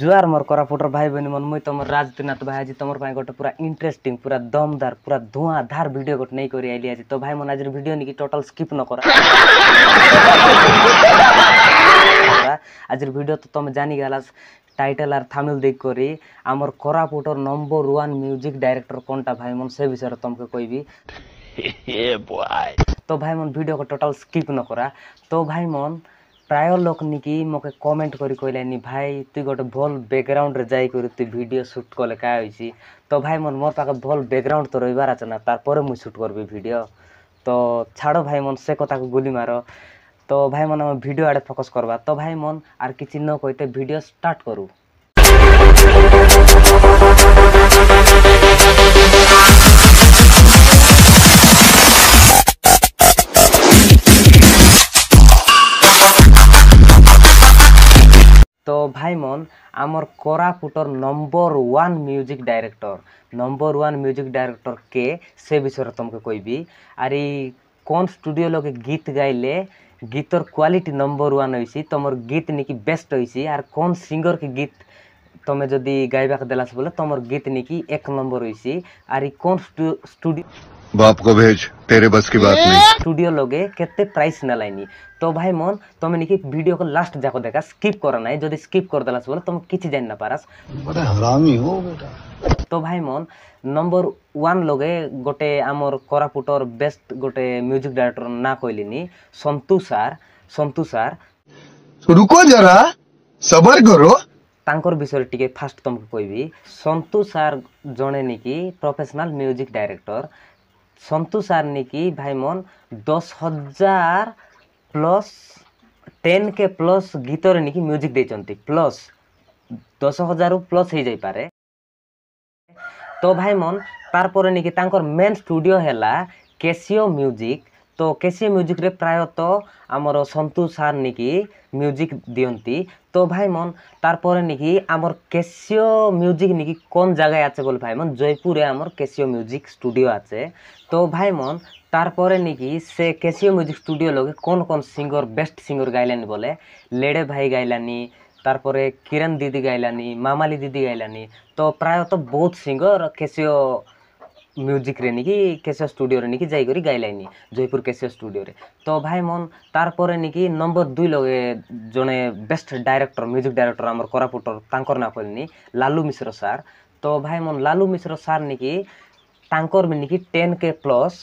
ଜୁଆର ମୋର କୋରାପୁଟର ଭାଇ ଭଉଣୀ ମନ ମୁଇଁ ତମର ରାଜଦିନାଥ ଭାଇ ଆଜି ତମର ପାଇଁ ଗୋଟେ ପୁରା ଇଣ୍ଟରେଷ୍ଟିଂ ପୁରା ଦମଦାର ପୁରା ଧୂଆଁଧାର ଭିଡ଼ିଓ ଗୋଟେ ନେଇକରି ଆଇଲି ଆଜି ତ ଭାଇ ମନ ଆଜିର ଭିଡ଼ିଓ ନେଇକି ଟୋଟାଲ ସ୍କିପ୍ ନ କରା ଆଜିର ଭିଡ଼ିଓ ତ ତମେ ଜାଣିଗଲା ଟାଇଟେଲ ଆର୍ ଥାମିଲ୍ ଦେଇକରି ଆମର କୋରାପୁଟର ନମ୍ବର ୱାନ୍ ମ୍ୟୁଜିକ୍ ଡାଇରେକ୍ଟର କଣଟା ଭାଇ ମନ ସେ ବିଷୟରେ ତମକୁ କହିବି ତ ଭାଇ ମନ ଭିଡ଼ିଓକୁ ଟୋଟାଲ ସ୍କିପ୍ ନ କରା ତ ଭାଇ ମନ ପ୍ରାୟ ଲୋକନିକି ମୋତେ କମେଣ୍ଟ କରି କହିଲେନି ଭାଇ ତୁଇ ଗୋଟେ ଭଲ୍ ବ୍ୟାକ୍ଗ୍ରାଉଣ୍ଡରେ ଯାଇକରି ତୁଇ ଭିଡ଼ିଓ ସୁଟ୍ କଲେ କାଁ ହେଇସି ତ ଭାଇ ମୋର ମୋର ପାଖେ ଭଲ୍ ବ୍ୟାକ୍ଗ୍ରାଉଣ୍ଡ ତ ରହିବାର ଅଛି ନା ତାପରେ ମୁଇଁ ସୁଟ୍ କରିବି ଭିଡ଼ିଓ ତ ଛାଡ଼ ଭାଇ ମନ ସେ କଥାକୁ ଗୁଲି ମାର ତ ଭାଇ ମନ ଆମେ ଭିଡ଼ିଓ ଆଡ଼େ ଫୋକସ୍ କରବା ତ ଭାଇ ମନ ଆର୍ କିଛି ନ କହିତେ ଭିଡ଼ିଓ ଷ୍ଟାର୍ଟ କରୁ ଭାଇମନ୍ ଆମର୍ କୋରାପୁଟର number one music director number one music director କେ ସେ ବିଷୟରେ ତମକେ କହିବି ଆରି କନ୍ ଷ୍ଟୁଡ଼ିଓ ଲଗେ ଗୀତ ଗାଇଲେ ଗୀତର କ୍ୱାଲିଟି ନମ୍ବର୍ ୱାନ୍ ହେଇସି ତମର ଗୀତ ନିକି ବେଷ୍ଟ ହେଇସି ଆର୍ କନ୍ ସିଙ୍ଗର୍କେ ଗୀତ ତମେ ଯଦି ଗାଇବାକୁ ଦେଲାସ ବୋଲେ ତମର ଗୀତ ନିକି ଏକ ନମ୍ବର୍ ହେଇସି ଆରି କନ୍ ଷ୍ଟୁଡ଼ିଓ बाप को भेज तेरे बस की बात नहीं स्टूडियो लगे केते प्राइस ना लाइनी तो भाई मन तुम निकी वीडियो को लास्ट जाको देखा स्किप करा ना जदि स्किप कर देलास बोले तुम किछ जान ना पारास बड़ा हरामी हो बेटा तो भाई मन नंबर 1 लगे गोटे आमर कोरापुटर बेस्ट गोटे म्यूजिक डायरेक्टर ना कहलिनी संतु सर संतु सर तो रुको जरा सबर करो ତାଙ୍କର ବିଷୟରେ ଟିକେ ଫାଷ୍ଟ ତୁମକୁ କହିବି ସନ୍ତୁ ସାର୍ ଜଣେ ନେଇକି ପ୍ରଫେସନାଲ୍ ମ୍ୟୁଜିକ୍ ଡାଇରେକ୍ଟର সন্তোষ আর নাকি ভাইমন দশ হাজার প্লস টেন কে প্লস গীতরে নাকি মিউজিক দিয়েছেন প্লস দশ হাজার প্লস হয়ে যাই পারে তো ভাইমন তারপরে নাকি তাঁর মেন স্টুডিও হেলা কেসিও মিউজিক তো କେସି ମ୍ୟୁଜିକ୍ରେ প্রায়ত আমার সন্তু সার ନିକି মিউজিক ଦିଅନ୍ତି তো ভাই মন তারপরে নাকি আমার কেসিও মিউজিক নাকি কোন জায়গায় আছে বলে ভাই মন জয়পুরে আমার কেসিও মিউজিক স্টুডিও আছে তো ভাই মন তারপরে নাকি সে কেসিও মিউজিক স্টুডিও লগে কোন কোন সিঙ্গর বেস্ট সিঙ্গর গাইলেন বলে লেড়ে ভাই গাইলানি তারপরে কিরণ দিদি গাইলানি মামালি দিদি গাইলানি তো প্রায়ত বহুত সিঙ্গর কেসিও ମ୍ୟୁଜିକ୍ରେ ନେଇକି କେଶ ଷ୍ଟୁଡ଼ିଓରେ ନେଇକି ଯାଇକରି ଗାଇଲାନି ଜୟପୁର କେଶ ଷ୍ଟୁଡ଼ିଓରେ ତ ଭାଇ ମନ୍ ତାର୍ ପରେ ନେଇକି ନମ୍ବର ଦୁଇ ଲଗେ ଜଣେ ବେଷ୍ଟ ଡାଇରେକ୍ଟର ମ୍ୟୁଜିକ୍ ଡାଇରେକ୍ଟର ଆମର କୋରାପୁଟର ତାଙ୍କର ନାଁ କହିଲିନି ଲାଲୁ ମିଶ୍ର ସାର୍ ତ ଭାଇ ମନ୍ ଲାଲୁ ମିଶ୍ର ସାର୍ ନେଇକି ତାଙ୍କର ବି ନିକି ଟେନ୍ କେ ପ୍ଲସ୍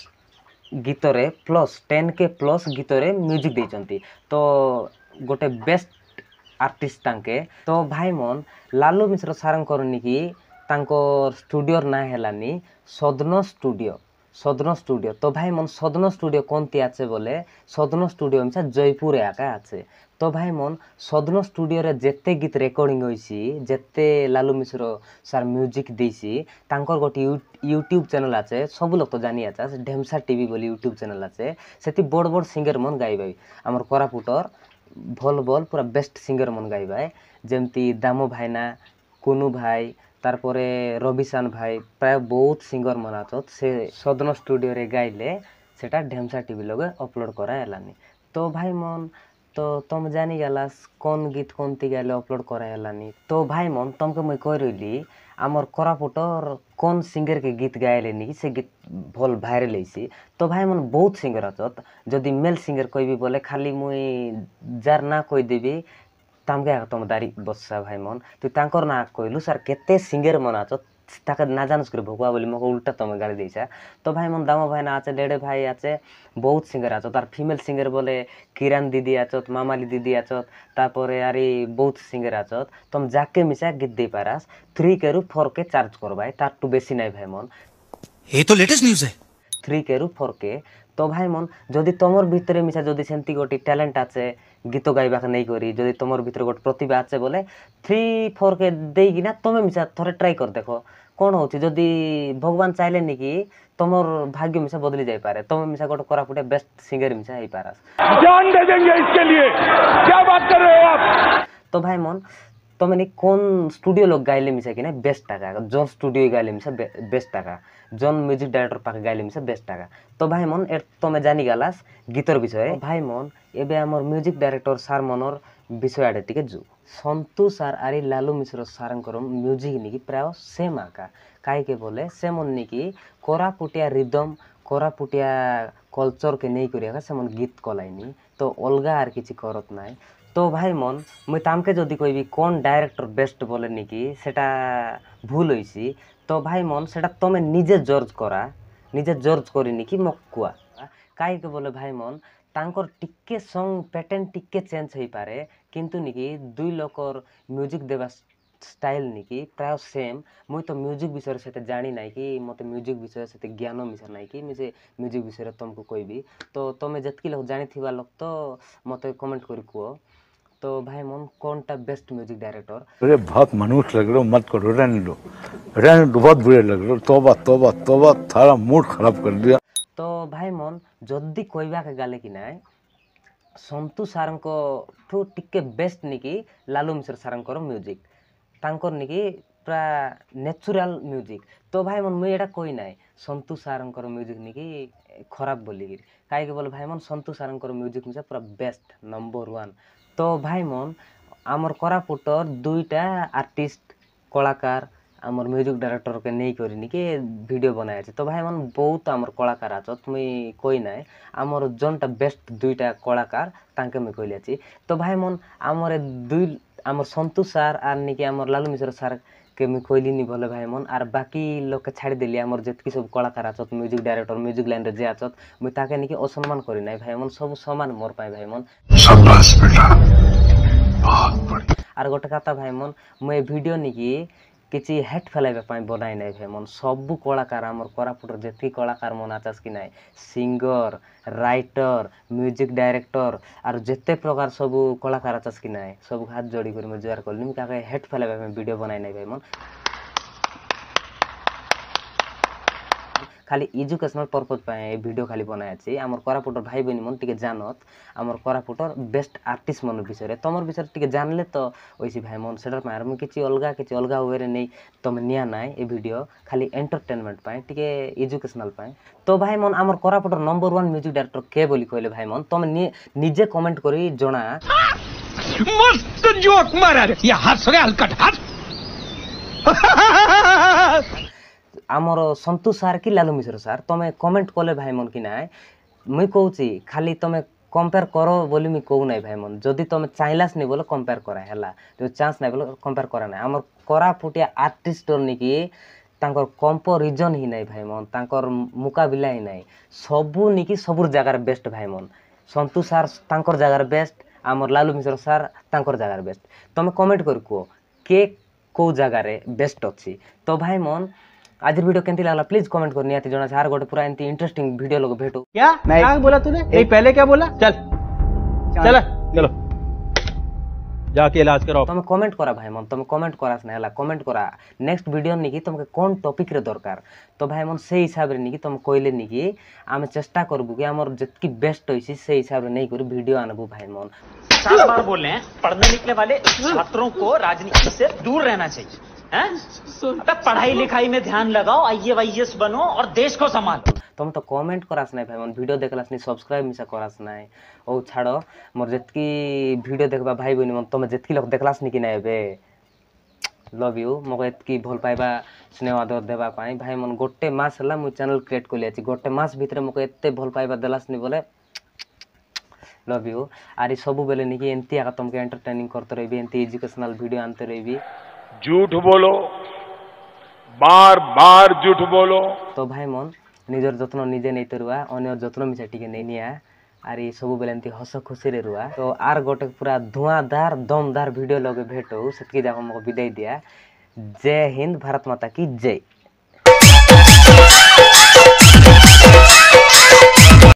ଗୀତରେ ପ୍ଲସ୍ ଟେନ୍ କେ ପ୍ଲସ୍ ଗୀତରେ ମ୍ୟୁଜିକ୍ ଦେଇଛନ୍ତି ତ ଗୋଟେ ବେଷ୍ଟ ଆର୍ଟିଷ୍ଟ ତାଙ୍କେ ତ ଭାଇ ମନ୍ ଲାଲୁ ମିଶ୍ର ସାର୍ଙ୍କର ନେଇକି ତାଙ୍କ ଷ୍ଟୁଡ଼ିଓର ନାଁ ହେଲାନି ସଦନ ଷ୍ଟୁଡ଼ିଓ সদন ଷ୍ଟୁଡ଼ିଓ ତ ভাই মন সদন স্টুডিও কোনটি আছে বলে সদন স্টুডিও মিশা জয়পুরে একা আছে তো ভাই মন সদন স্টুডিওরে যেতে গীত রেকর্ডিং হয়েছি যেতে লালু মিশ্র স্যার মিউজিক দিয়েছি তাঁকর গোটে ইউট্ୟୁବ୍ ଚ୍ୟାନେଲ୍ ଆଛେ ସବୁ ଲୋକ ତ ଜାନି ଆଛେ ଢେମସା ଟିଭି ବୋଲି ୟୁଟ୍ୟୁବ୍ ଚ୍ୟାନେଲ୍ ଆଛେ ସେଠି ବଡ଼ ବଡ଼ ସିଙ୍ଗର୍ ମନ ଗାଇବେ ଆମର କୋରାପୁଟର ଭଲ ଭଲ ପୁରା ବେଷ୍ଟ ସିଙ୍ଗର୍ ମନ ଗାଇବେ ଯେମିତି ଦାମ ଭାଇନା କୁନୁ ଭାଇ ତାର୍ପରେ ରବିଶାନ୍ ଭାଇ ପ୍ରାୟ ବହୁତ ସିଙ୍ଗର୍ମାନେ ଅଛନ୍ ସେ ସଦନ ଷ୍ଟୁଡ଼ିଓରେ ଗାଇଲେ ସେଟା ଢେମ୍ସା ଟି ଭି ଲଗେ ଅପଲୋଡ଼୍ କରାହେଲାନି ତ ଭାଇମନ୍ ତ ତମେ ଜାନିଗଲା କନ୍ ଗୀତ୍ କନ୍ତି ଗାଇଲେ ଅପଲୋଡ଼୍ କରାହେଲାନି ତ ଭାଇମନ୍ ତମ୍କେ ମୁଇଁ କହିରହିଲି ଆମର୍ କୋରାପୁଟର୍ କନ୍ ସିଙ୍ଗର୍କେ ଗୀତ୍ ଗାଇଲେନି ସେ ଗୀତ୍ ଭଲ୍ ଭାଇରାଲ୍ ହେଇସି ତ ଭାଇମନ୍ ବହୁତ ସିଙ୍ଗର୍ ଅଛନ୍ ଯଦି ମେଲ୍ ସିଙ୍ଗର୍ କହିବି ବୋଲେ ଖାଲି ମୁଇଁ ଯାର୍ ନାଁ କହିଦେବି ତାମକେ ଆଗ ତମ দাড়ি বসা ভাই মন তুই তাঁকর না কইলু স্যার কেতে সিঙ্গের মন আছো তাকে না জানুস করে ভগুয়া বলি মোক উল্টা তুমি গাড়ি দিয়েছে তো ভাই মন দামো ভাই না আছে লেডে ভাই আছে বহুত সিঙ্গার আছো তার ফিমেল সিঙ্গার বলে কিরান দিদি আছত মামালি দিদি আছত তারপরে আরে বহুত সিঙ্গার আছত তোম যাকে মিশা গীত দিয়ে পারাস থ্রি কে রু ফোর কে চার্জ করবাই তার টু বেশি নাই ভাই মন এই তো লেটেস্ট নিউজ থ্রি কে রু ফোর কে ତ ଭାଇ ମନ୍ ଯଦି ତମର୍ ଭିତରେ ମିଶା ଯଦି ସେମିତି ଗୋଟେ ଟ୍ୟାଲେଣ୍ଟ ଆସେ ଗୀତ ଗାଇବାକୁ ନେଇକରି ଯଦି ତମର୍ ଭିତରେ ଗୋଟେ ପ୍ରତିଭା ଆସେ ବୋଲେ ଥ୍ରୀ ଫୋର୍ କେ ଦେଇକିନା ତମେ ମିଶା ଥରେ ଟ୍ରାଏ କରିଦେଖ କ'ଣ ହେଉଛି ଯଦି ଭଗବାନ ଚାହିଁଲେନି କି ତମର ଭାଗ୍ୟ ମିଶା ବଦଳି ଯାଇପାରେ ତମେ ମିଶା ଗୋଟେ କୋରାପୁଟ ବେଷ୍ଟ ସିଙ୍ଗର ମିଶା ହେଇପାର ତ ଭାଇ ମନ୍ तो मैंने कौन स्टूडियो लोग गाइले मिसा कि बेस्ट टाका जन स्टूडियो गाइले मिसा बे, बेस्ट टाका जन म्यूजिक डायरेक्टर पाखे गाइले मिसा बेस्ट टाका तो भाई मन ए तुम्हें जानी गलास गीतर विषय भाई मन एबे आमर म्यूजिक डायरेक्टर सार मनर विषय आड़े टिके जो সন্তু সার আর এই লালু মিশ্র সারঙ্কর মিউজিক নাকি প্রায় সেম আঁকা কাইকে বলে সেমন নাকি কোরাপুটিয়া রিদম কোরাপুটিয়া কলচরকে নেই করি আঁকা সেমন গীত কলাইনি তো অলগা আর কিছু করত নাই তো ଭାଇ ମନ୍ ମୁଇଁ ତାମକେ ଯଦି କହିବି କ'ଣ ଡାଇରେକ୍ଟର ବେଷ୍ଟ ବୋଲେ ନିକି ସେଟା ଭୁଲ ହେଇସି ତ ଭାଇ ମନ୍ ସେଟା ତମେ ନିଜେ ଜର୍ଜ କରା ନିଜେ ଜର୍ଜ କରିନି କି ମକ୍ କୁଆ କାହିଁକି ବୋଲେ ଭାଇ ମନ୍ ତାଙ୍କର ଟିକେ ସଙ୍ଗ୍ ପ୍ୟାଟର୍ନ ଟିକେ ଚେଞ୍ଜ ହେଇପାରେ କିନ୍ତୁ ନିକି ଦୁଇ ଲୋକର ମ୍ୟୁଜିକ୍ ଦେବା ଷ୍ଟାଇଲ୍ ନିକି ପ୍ରାୟ ସେମ୍ ମୁଇଁ ତ ମ୍ୟୁଜିକ୍ ବିଷୟରେ ସେତେ ଜାଣି ନାହିଁ କି ମୋତେ ମ୍ୟୁଜିକ୍ ବିଷୟରେ ସେତେ ଜ୍ଞାନ ମିଶା ନାହିଁ କି ମୁଁ ସେ ମ୍ୟୁଜିକ୍ ବିଷୟରେ ତମକୁ କହିବି ତ ତମେ ଯେତିକି ଲୋକ ଜାଣିଥିବା ଲୋକ ତ ମୋତେ କମେଣ୍ଟ କରି କୁହ तो भाई मोहन कौन सा बेस्ट म्यूजिक डायरेक्टर अरे बहुत मनुष्य लग रहे हो मत करो रहने लो रहने लो बहुत बुरे लग रहे हो तोबा तोबा तोबा थारा मूड खराब कर दिया तो भाई मोहन जदि कहवा के गाले कि ना ସନ୍ତୁ ସାର୍ଙ୍କ बेस्ट ଟିକେ ବେଷ୍ଟ ନେଇକି ଲାଲୁ ମିଶ୍ର ସାର୍ଙ୍କର ମ୍ୟୁଜିକ୍ ତାଙ୍କର ନେଇକି ପୁରା ନ୍ୟାଚୁରାଲ୍ ମ୍ୟୁଜିକ୍ ତ ଭାଇ ମୁଁ ଏଇଟା କହିନାହିଁ ସନ୍ତୁ ସାର୍ଙ୍କର ମ୍ୟୁଜିକ୍ ନେଇକି खराब ବୋଲିକିରି କାହିଁକି ବୋଲେ ଭାଇମନ୍ ସନ୍ତୁ ସାର୍ଙ୍କର ମ୍ୟୁଜିକ୍ ମିଶା ପୁରା ବେଷ୍ଟ ନମ୍ବର ୱାନ୍ ତ ଭାଇମନ୍ ଆମର କୋରାପୁଟର দুইটা আর্টিস্ট কলাকার আমার মিউজিক ডাইরেক্টরকে নেই করি নিকে ভিডিও বনাই আছে তো ভাই মানে বহুত আমার কলাকার আছে তুমি কই নাই আমার জনটা বেস্ট দুইটা কলাকার তাকে আমি কইলে আছি তো ভাই মন আমার দুই আমার সন্তু স্যার আর নাকি আমার লালু মিশ্র স্যার কেমি কইলিনি বলে ভাই মন আর বাকি লোককে ছাড়ি দেলি আমার যেতকি সব কলাকার আছত মিউজিক ডাইরেক্টর মিউজিক লাইনের যে আছত মুই তাকে নাকি অসম্মান করি নাই ভাই মন সব সমান মোর পাই ভাই মন আর গোটে কথা ভাই মন মুই ভিডিও নাকি କିଛି ହେଟ୍ ଫେଲାଇବା ପାଇଁ ବନାଇ ନାହିଁ ଭାଇମାନେ ସବୁ କଳାକାର ଆମର କୋରାପୁଟର ଯେତିକି କଳାକାର ମାନେ ଆଚାସକି ନାହିଁ ସିଙ୍ଗର୍ ରାଇଟର୍ ମ୍ୟୁଜିକ୍ ଡାଇରେକ୍ଟର୍ ଆର୍ ଯେତେ ପ୍ରକାର ସବୁ କଳାକାର ଆଚାସକି ନାହିଁ ସବୁ ହାତ ଯୋଡ଼ି କରି ମୁଁ ଜୁହାର କଲି ମୁଁ କାହାକେ ହେଟ୍ ଫେଲାଇବା ପାଇଁ ଭିଡ଼ିଓ ବନାଇ ନାହିଁ ଭାଇମାନେ খালি এডুকেশনাল পর্পজ এই ভিডিও খালি বনাইছি আমার কোরাপুটর ভাই বোন মন টিকে জানত আমার কোরাপুটর বেস্ট আর্টিস্ট মন বিষয়ে তোমার বিষয়ে টিকে জানলে তো ওইসি ভাই মন সেটার পাই আর মু কিছু অলগা কিছু অলগা ওয়েরে নেই তুমি নিয়া নাই এই ভিডিও খালি এন্টারটেনমেন্ট পাই টিকে এডুকেশনাল পাই তো ভাই মন আমার কোরাপুটর নম্বর ওয়ান মিউজিক ডাইরেক্টর কে বলি কইলে ভাই মন তুমি নিজে কমেন্ট করি জনা মস্ত জোক মারা রে ইয়া হাস রে হাস ଆମର ସନ୍ତୁ ସାର୍ କି ଲାଲୁ ମିଶ୍ର ସାର୍ ତମେ କମେଣ୍ଟ କଲେ ଭାଇ ମନ କି ନାଇଁ ମୁଇଁ କହୁଛି ଖାଲି ତମେ କମ୍ପେୟାର କର ବୋଲି ମୁଇଁ କହୁନାହିଁ ଭାଇ ମନ ଯଦି ତମେ ଚାହିଁଲାସ୍ ନି ବୋଲେ କମ୍ପେୟାର କରା ହେଲା ଯଦି ଚାନ୍ସ ନାହିଁ ବୋଲେ କମ୍ପେୟାର କରା ନାହିଁ ଆମର କୋରାପୁଟିଆ ଆର୍ଟିଷ୍ଟର ନିକି ତାଙ୍କର କମ୍ପୋରିଜନ୍ ହିଁ ନାହିଁ ଭାଇ ମନ ତାଙ୍କର ମୁକାବିଲା ହିଁ ନାହିଁ ସବୁ ନିକି ସବୁ ଜାଗାରେ ବେଷ୍ଟ ଭାଇ ମନ ସନ୍ତୁ ସାର୍ ତାଙ୍କର ଜାଗାରେ ବେଷ୍ଟ ଆମର ଲାଲୁ ମିଶ୍ର ସାର୍ ତାଙ୍କର ଜାଗାରେ ବେଷ୍ଟ ତମେ କମେଣ୍ଟ କରି କୁହ କିଏ କେଉଁ ଜାଗାରେ ବେଷ୍ଟ ଅଛି ତ ଭାଇ ମନ आज वीडियो कैसी लगा प्लीज कमेंट कर निहाती जना हर गोटे पूरा एंती इंटरेस्टिंग वीडियो लोग भेटो क्या क्या बोला तूने नहीं पहले क्या बोला चल चल चलो जाके इलाज करो तुम कमेंट करा भाई मन तुम कमेंट करास ना हला कमेंट करा नेक्स्ट वीडियो निकी तुमके कोन टॉपिक रे दरकार तो भाई मन से हिसाब रे निकी तुम कहले निकी हम चेष्टा करबु कि हमर जितकी बेस्ट होई से हिसाब रे नहीं करू वीडियो आनबु भाई मन सात बार बोले पढ़ने निकले वाले छात्रों को राजनीति से दूर रहना चाहिए पढ़ाई लिखाई में ध्यान लगाओ आइए वाइए बनो और देश को संभालो तुम तो कमेंट करास ना भाई मन वीडियो देखला नहीं सब्सक्राइब मिसा करास ना ओ छाड़ो मोर जतकी वीडियो देखबा भाई बनी मन तुम जतकी लोग देखलास नहीं कि नहीं बे लव यू मोर एतकी भोल पाइबा स्नेह आदर देबा पाई भाई मन गोटे मास हला मु चैनल क्रिएट कर लिया गोटे मास भीतर मोके एत्ते भोल पाइबा देलासनी बोले लव यू आरी सब बेले नहीं कि एमती आका तुमके एंटरटेनिंग करते रही एंती एजुकेशनल वीडियो आनते रही झूठ बोलो বার বার জুঠ বলো তো ভাই মন নিজের যত্ন নিজে নেই ରୁଆ ଅନ୍ୟ ଯତ୍ନ ମିଶା ଟିକେ ନେଇ ନିଆ ଆର୍ ଇ ସବୁବେଳେ ଏମିତି ହସ ଖୁସିରେ ରୁଆ ତ ଆର୍ ଗୋଟେ ପୁରା ଧୂଆଁଧାର ଦମଦାର ଭିଡ଼ିଓ ଲଗେ ଭେଟ ହଉ ସେତିକି ଯାକ ଆମକୁ ବିଦାୟ ଦିଆ ଜୟ ହିନ୍ଦ ଭାରତ ମାତା କି ଜୟ